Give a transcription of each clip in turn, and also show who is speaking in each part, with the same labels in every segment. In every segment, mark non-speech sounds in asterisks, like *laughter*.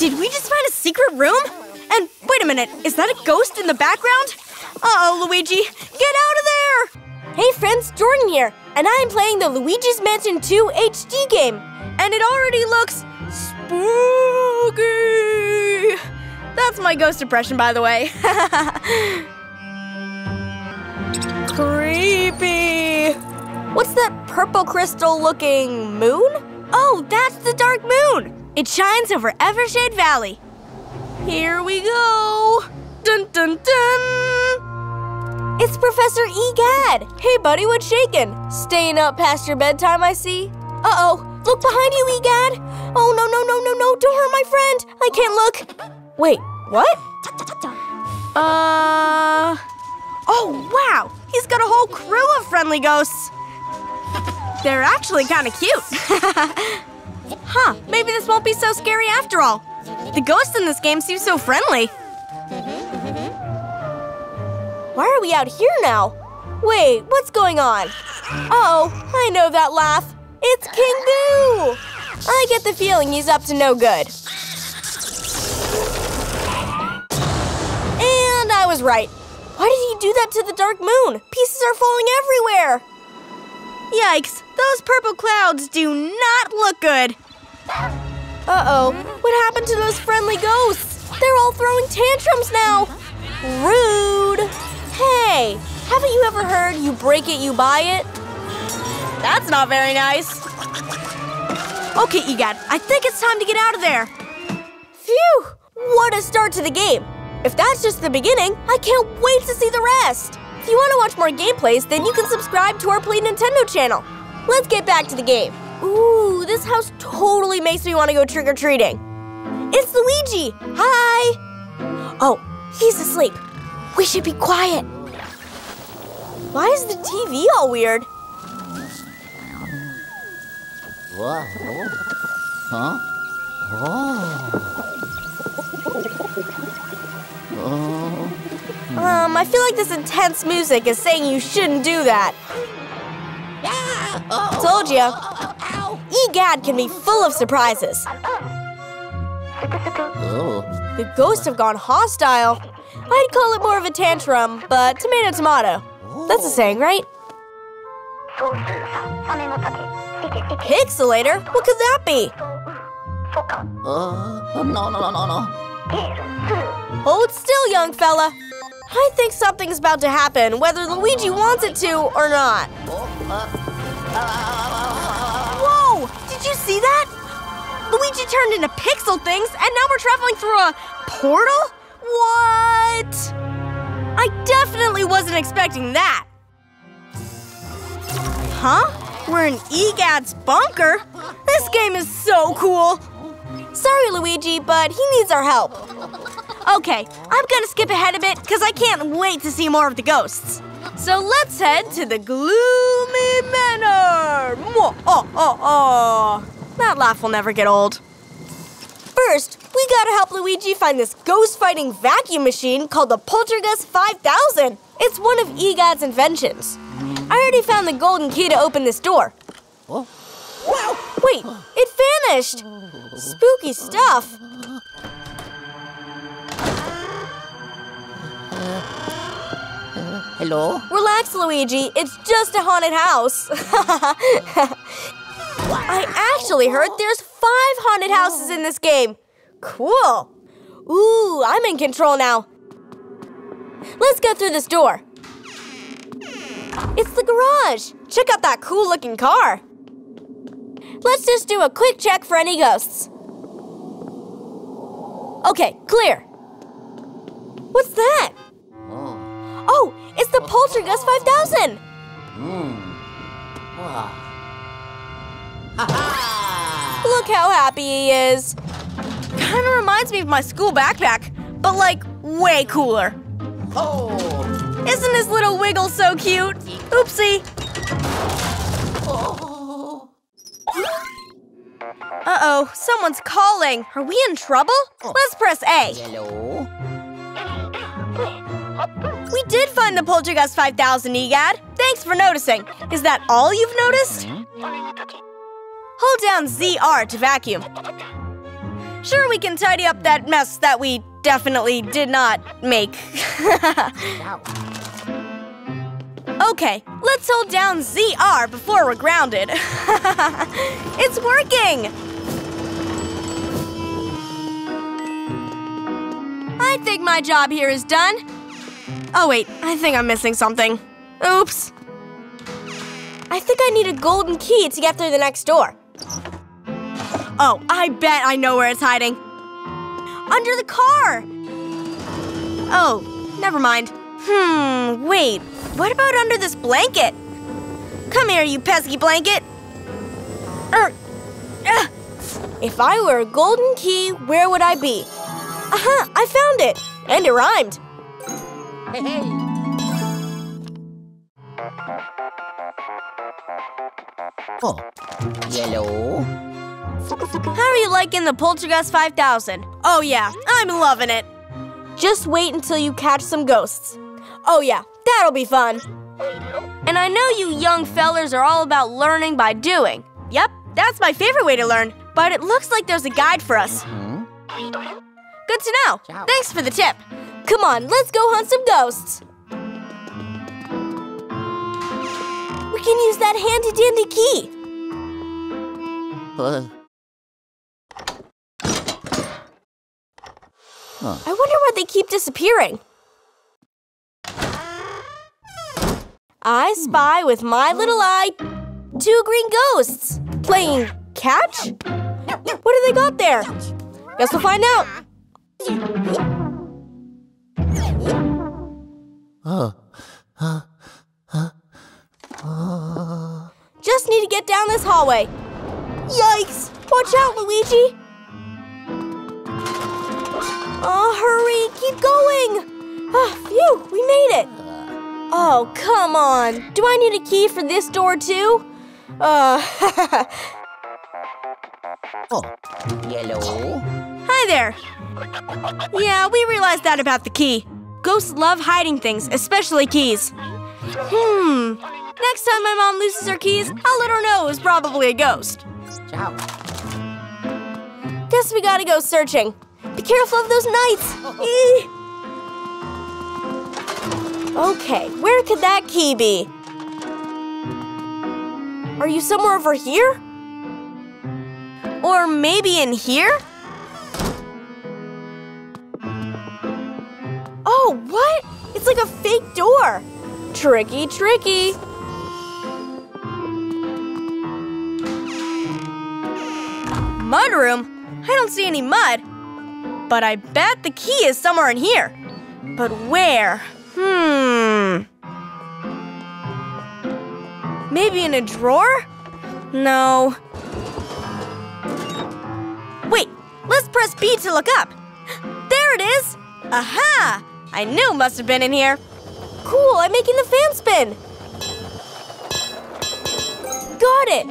Speaker 1: Did we just find a secret room? And wait a minute, is that a ghost in the background? Uh-oh, Luigi, get out of there!
Speaker 2: Hey friends, Jordan here, and I am playing the Luigi's Mansion 2 HD game.
Speaker 1: And it already looks spooky! That's my ghost impression, by the way. *laughs* Creepy!
Speaker 2: What's that purple crystal looking moon?
Speaker 1: Oh, that's the dark moon! It shines over Evershade Valley. Here we go! Dun dun dun!
Speaker 2: It's Professor Egad! Hey buddy, what's shaking? Staying up past your bedtime, I see? Uh-oh, look behind you, Egad! Oh, no, no, no, no, no, don't hurt my friend! I can't look! Wait, what?
Speaker 1: Uh... Oh, wow! He's got a whole crew of friendly ghosts! They're actually kind of cute. *laughs* huh, maybe this won't be so scary after all. The ghosts in this game seem so friendly.
Speaker 2: Why are we out here now? Wait, what's going on? Uh oh, I know that laugh. It's King Boo! I get the feeling he's up to no good. And I was right. Why did he do that to the dark moon? Pieces are falling everywhere.
Speaker 1: Yikes, those purple clouds do not look good.
Speaker 2: Uh-oh, what happened to those friendly ghosts? They're all throwing tantrums now. Rude. Hey, haven't you ever heard you break it, you buy it?
Speaker 1: That's not very nice. Okay, Egad, I think it's time to get out of there.
Speaker 2: Phew, what a start to the game. If that's just the beginning, I can't wait to see the rest. If you want to watch more gameplays, then you can subscribe to our Play Nintendo channel. Let's get back to the game. Ooh, this house totally makes me want to go trick-or-treating. It's Luigi! Hi! Oh, he's asleep. We should be quiet. Why is the TV all weird?
Speaker 3: Whoa. Huh? Oh.
Speaker 2: Um, I feel like this intense music is saying you shouldn't do that. Yeah. Told you. Egad can be full of surprises.
Speaker 3: Oh.
Speaker 2: The ghosts have gone hostile. I'd call it more of a tantrum, but tomato tomato. That's a saying, right? Pixelator? What could that be?
Speaker 3: Uh, no, no, no, no, no.
Speaker 2: Hold still, young fella. I think something's about to happen, whether Luigi wants it to or not.
Speaker 1: Whoa! See that? Luigi turned into pixel things, and now we're traveling through a portal? What? I definitely wasn't expecting that. Huh? We're in Egad's bunker? This game is so cool.
Speaker 2: Sorry, Luigi, but he needs our help.
Speaker 1: Okay, I'm gonna skip ahead a bit because I can't wait to see more of the ghosts. So let's head to the Gloomy Manor. Oh, oh, oh. That laugh will never get old.
Speaker 2: First, we gotta help Luigi find this ghost fighting vacuum machine called the Poltergust 5000. It's one of Egad's inventions. I already found the golden key to open this door.
Speaker 3: Oh.
Speaker 2: Wait, it vanished! Spooky stuff.
Speaker 3: Hello?
Speaker 2: Relax, Luigi. It's just a haunted house. *laughs* I actually heard there's five haunted houses in this game. Cool. Ooh, I'm in control now. Let's go through this door. It's the garage. Check out that cool looking car. Let's just do a quick check for any ghosts. Okay, clear. What's that?
Speaker 3: Oh.
Speaker 2: Oh, it's the Poltergust 5000.
Speaker 3: Hmm. Wow. Ha *laughs* ha!
Speaker 2: Look how happy he is.
Speaker 1: Kind of reminds me of my school backpack, but like way cooler.
Speaker 3: Oh.
Speaker 1: Isn't his little wiggle so cute? Oopsie.
Speaker 3: Oh.
Speaker 1: Uh-oh, someone's calling. Are we in trouble? Let's press A.
Speaker 3: Hello?
Speaker 1: Did find the Poltergust 5000, Egad. Thanks for noticing. Is that all you've noticed? Mm-hmm. Hold down ZR to vacuum.
Speaker 2: Sure, we can tidy up that mess that we definitely did not make. *laughs* okay, let's hold down ZR before we're grounded. *laughs* it's working! I think my job here is done. Oh, wait, I think I'm missing something. Oops.
Speaker 4: I think I need a golden key to get through the next door.
Speaker 2: Oh, I bet I know where it's hiding. Under the car! Oh, never mind. Hmm, wait. What about under this blanket? Come here, you pesky blanket. Er, uh,
Speaker 4: If I were a golden key, where would I be? Aha, I found it! And it rhymed.
Speaker 3: Hey, hey. Oh, yellow.
Speaker 2: how are you liking the Poltergust 5000? Oh, yeah, I'm loving it.
Speaker 4: Just wait until you catch some ghosts. Oh yeah, that'll be fun.
Speaker 2: And I know you young fellers are all about learning by doing. Yep, that's my favorite way to learn. But it looks like there's a guide for us.
Speaker 3: Hmm?
Speaker 2: Good to know.
Speaker 3: Ciao.
Speaker 2: Thanks for the tip.
Speaker 4: Come on, let's go hunt some ghosts. We can use that handy dandy key.
Speaker 3: Uh,
Speaker 4: I wonder why they keep disappearing. I spy with my little eye two green ghosts playing catch. What do they got there? Guess we'll find out. Just need to get down this hallway. Yikes! Watch out, Luigi! Oh, hurry! Keep going! Ah, phew, we made it! Oh, come on! Do I need a key for this door too? Uh, *laughs*
Speaker 3: oh, yellow.
Speaker 2: Hi there. Yeah, we realized that about the key. Ghosts love hiding things, especially keys. Hmm. Next time my mom loses her keys, I'll let her know it was probably a ghost.
Speaker 3: Ciao.
Speaker 4: guess we gotta go searching. Be careful of those knights! Okay, where could that key be? Are you somewhere over here?
Speaker 2: Or maybe in here?
Speaker 4: Tricky, tricky.
Speaker 2: Mudroom? I don't see any mud. But I bet the key is somewhere in here. But where? Hmm. Maybe in a drawer? No. Wait, let's press B to look up. There it is! Aha! I knew it must have been in here.
Speaker 4: Cool, I'm making the fan spin. Got it.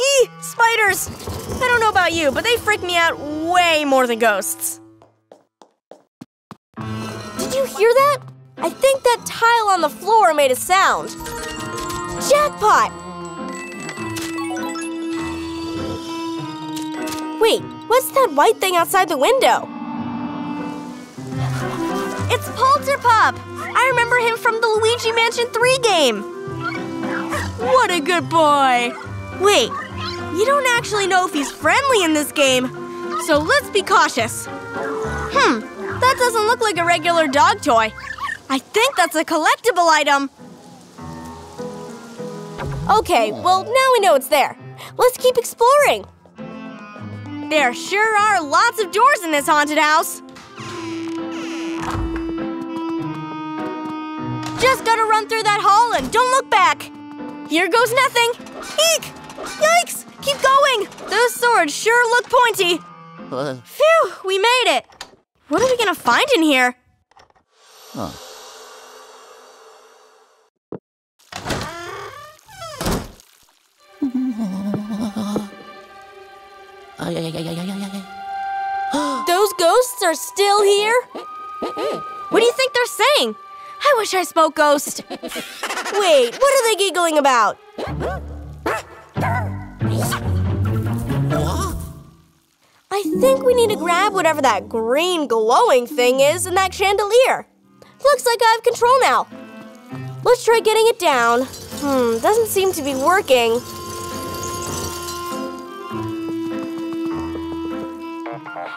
Speaker 2: Eee! Spiders! I don't know about you, but they freak me out way more than ghosts.
Speaker 4: Did you hear that? I think that tile on the floor made a sound. Jackpot! Wait, what's that white thing outside the window?
Speaker 2: It's Polterpup! I remember him from the Luigi Mansion 3 game! What a good boy! Wait, you don't actually know if he's friendly in this game, so let's be cautious. Hmm, that doesn't look like a regular dog toy. I think that's a collectible item.
Speaker 4: Okay, well, now we know it's there. Let's keep exploring.
Speaker 2: There sure are lots of doors in this haunted house. Just gotta run through that hall and don't look back. Here goes nothing. Eek! Yikes! Keep going! Those swords sure look pointy.
Speaker 3: Uh,
Speaker 2: Phew, we made it. What are we gonna find in here?
Speaker 3: ay.
Speaker 4: Those ghosts are still here?
Speaker 2: What do you think they're saying? I wish I spoke ghost.
Speaker 4: Wait, what are they giggling about?
Speaker 3: I
Speaker 2: think we need to grab whatever that green glowing thing is in that chandelier. Looks like I have control now. Let's try getting it down. Hmm, doesn't seem to be working.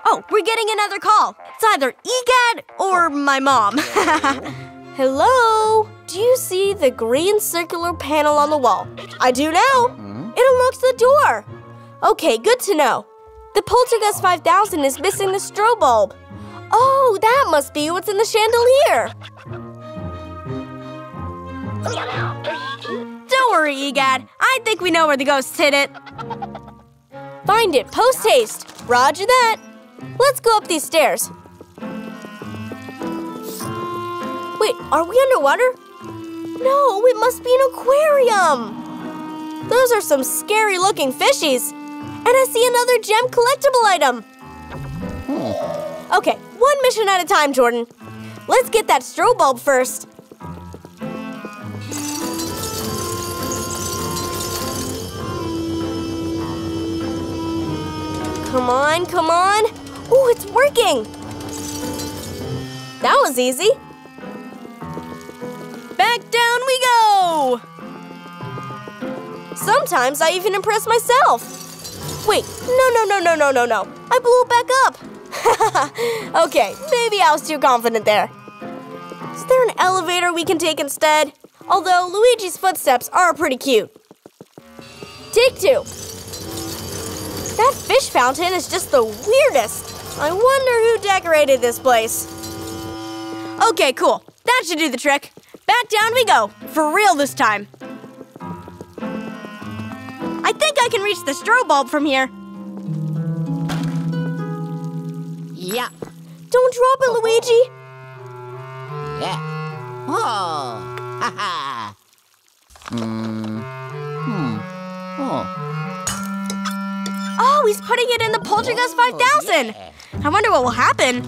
Speaker 1: Oh, we're getting another call. It's either EGAD or my mom. *laughs*
Speaker 2: Hello? Do you see the green circular panel on the wall? I do now. Hmm? It unlocks the door. Okay, good to know. The Poltergust 5000 is missing the Strobulb. Oh, that must be what's in the chandelier.
Speaker 1: Don't worry, EGAD. I think we know where the ghost hid it.
Speaker 2: Find it post haste. Roger that. Let's go up these stairs. Wait, are we underwater? No, it must be an aquarium. Those are some scary looking fishies. And I see another gem collectible item. Okay, one mission at a time, Jordan. Let's get that Strobulb first. Come on, come on. Ooh, it's working. That was easy.
Speaker 1: Back down we go.
Speaker 2: Sometimes I even impress myself. Wait, no, no, no, no, no, no, no. I blew it back up. *laughs* okay, maybe I was too confident there. Is there an elevator we can take instead? Although Luigi's footsteps are pretty cute. Take two. That fish fountain is just the weirdest. I wonder who decorated this place.
Speaker 1: Okay, cool. That should do the trick. Back down we go. For real this time. I think I can reach the Strobulb from here.
Speaker 3: Yeah.
Speaker 2: Don't drop it, Luigi.
Speaker 3: Yeah. Oh. *laughs* Ha ha. Hmm. Hmm. Oh.
Speaker 1: Oh, he's putting it in the Poltergust 5000. I wonder what will happen.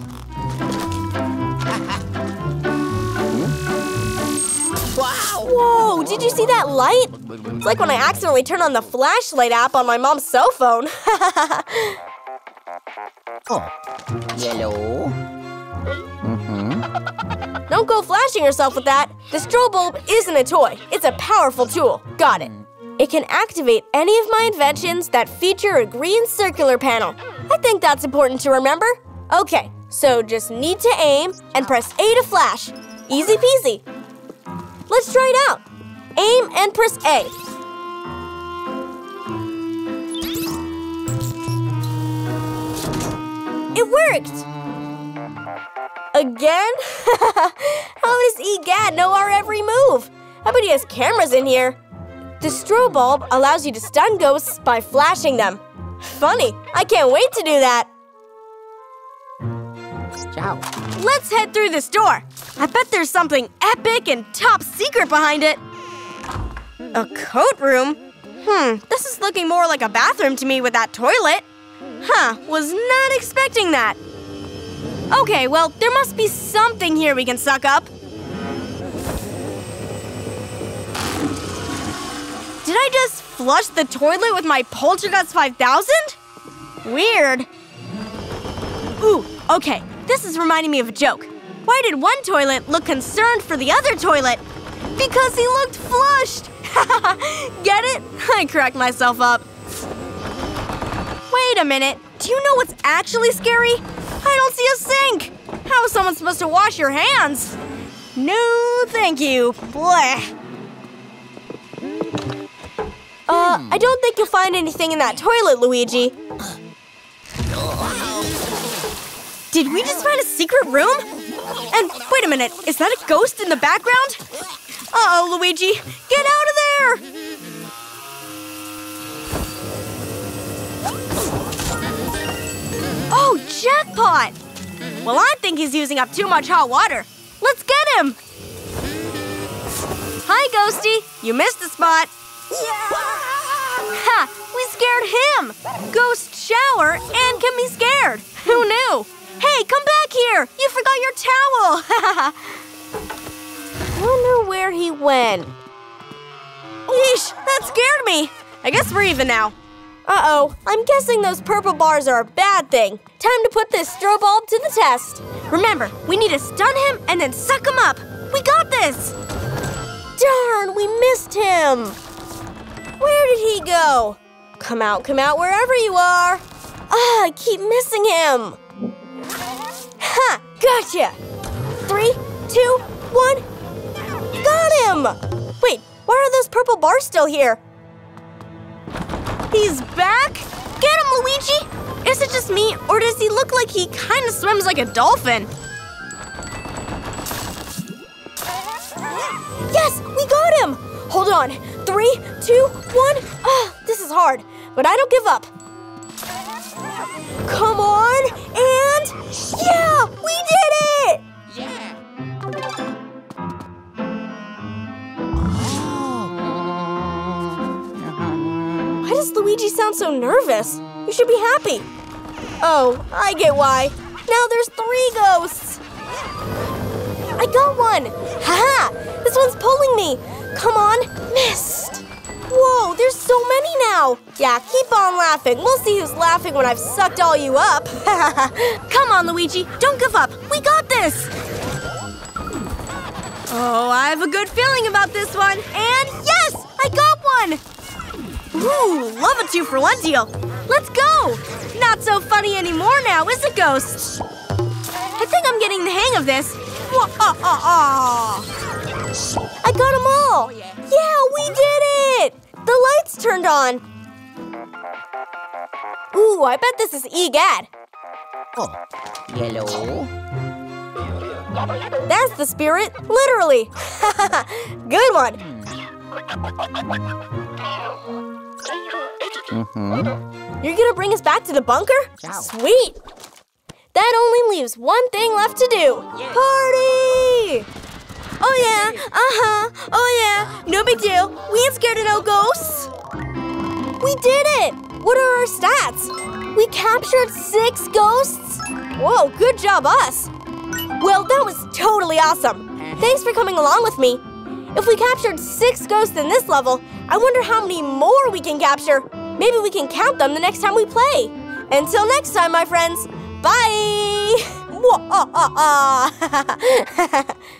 Speaker 2: Whoa, did you see that light? It's like when I accidentally turn on the flashlight app on my mom's cell phone. *laughs*
Speaker 3: Oh. Yellow. Mm-hmm.
Speaker 2: Don't go flashing yourself with that. The Strobulb isn't a toy, it's a powerful tool. Got it. It can activate any of my inventions that feature a green circular panel. I think that's important to remember. Okay, so just need to aim and press A to flash. Easy peasy. Let's try it out. Aim and press A. It worked! Again? *laughs* How does EGAD know our every move? I bet he has cameras in here. The Strobulb allows you to stun ghosts by flashing them. Funny, I can't wait to do that.
Speaker 3: Ciao.
Speaker 1: Let's head through this door. I bet there's something epic and top secret behind it. A coat room? Hmm, this is looking more like a bathroom to me with that toilet. Huh, was not expecting that. Okay, well, there must be something here we can suck up. Did I just flush the toilet with my Poltergust 5000? Weird. Ooh, okay, this is reminding me of a joke. Why did one toilet look concerned for the other toilet? Because he looked flushed! *laughs* Get it? I cracked myself up. Wait a minute. Do you know what's actually scary? I don't see a sink. How is someone supposed to wash your hands? No, thank you. Blech.
Speaker 2: Uh, I don't think you'll find anything in that toilet, Luigi.
Speaker 1: Did we just find a secret room? And wait a minute, is that a ghost in the background? Uh oh, Luigi, get out of there! Oh, jackpot! Well, I think he's using up too much hot water. Let's get him! Hi, Ghosty. You missed the spot. Yeah! Ha! We scared him! Ghost shower and can be scared. Who knew? Hey, come back here! You forgot your towel! Ha *laughs* ha!
Speaker 2: I wonder where he went.
Speaker 1: Yeesh, that scared me. I guess we're even now.
Speaker 2: Uh-oh, I'm guessing those purple bars are a bad thing. Time to put this Strobulb to the test.
Speaker 1: Remember, we need to stun him and then suck him up. We got this!
Speaker 2: Darn, we missed him. Where did he go? Come out, come out, wherever you are. Ah, I keep missing him. Ha! Gotcha! Three, two, one. Got him! Wait, why are those purple bars still here?
Speaker 1: He's back? Get him, Luigi! Is it just me, or does he look like he kind of swims like a dolphin?
Speaker 2: Yes, we got him! Hold on. Three, two, one. Ah, this is hard, but I don't give up. Come on, and yeah, we did it!
Speaker 3: Yeah.
Speaker 2: Why does Luigi sound so nervous? You should be happy. Oh, I get why. Now there's three ghosts. I got one. Haha! This one's pulling me. Come on, missed. Whoa, there's so many now. Yeah, keep on laughing. We'll see who's laughing when I've sucked all you up. *laughs*
Speaker 1: Come on, Luigi, don't give up. We got this! Oh, I have a good feeling about this one. And yes, I got one! Ooh, love a two for one deal. Let's go! Not so funny anymore now, is it, Ghost? I think I'm getting the hang of this. Wah-ah-ah-ah. Uh, uh, uh.
Speaker 2: I got them all. Yeah, we did it. The lights turned on. Ooh, I bet this is EGAD.
Speaker 3: Oh. Yellow.
Speaker 2: That's the spirit, literally. *laughs* Good one.
Speaker 3: Mm-hmm.
Speaker 2: You're gonna bring us back to the bunker?
Speaker 3: Yeah.
Speaker 2: Sweet. That only leaves one thing left to do. Party! Oh yeah, uh-huh, oh yeah, no big deal. We ain't scared of no ghosts. We did it! What are our stats? We captured six ghosts? Whoa, good job us. Well, that was totally awesome. Thanks for coming along with me. If we captured six ghosts in this level, I wonder how many more we can capture. Maybe we can count them the next time we play. Until next time, my friends. Bye! *laughs* Mwah-ah-ah-ah. Ah, ah. *laughs*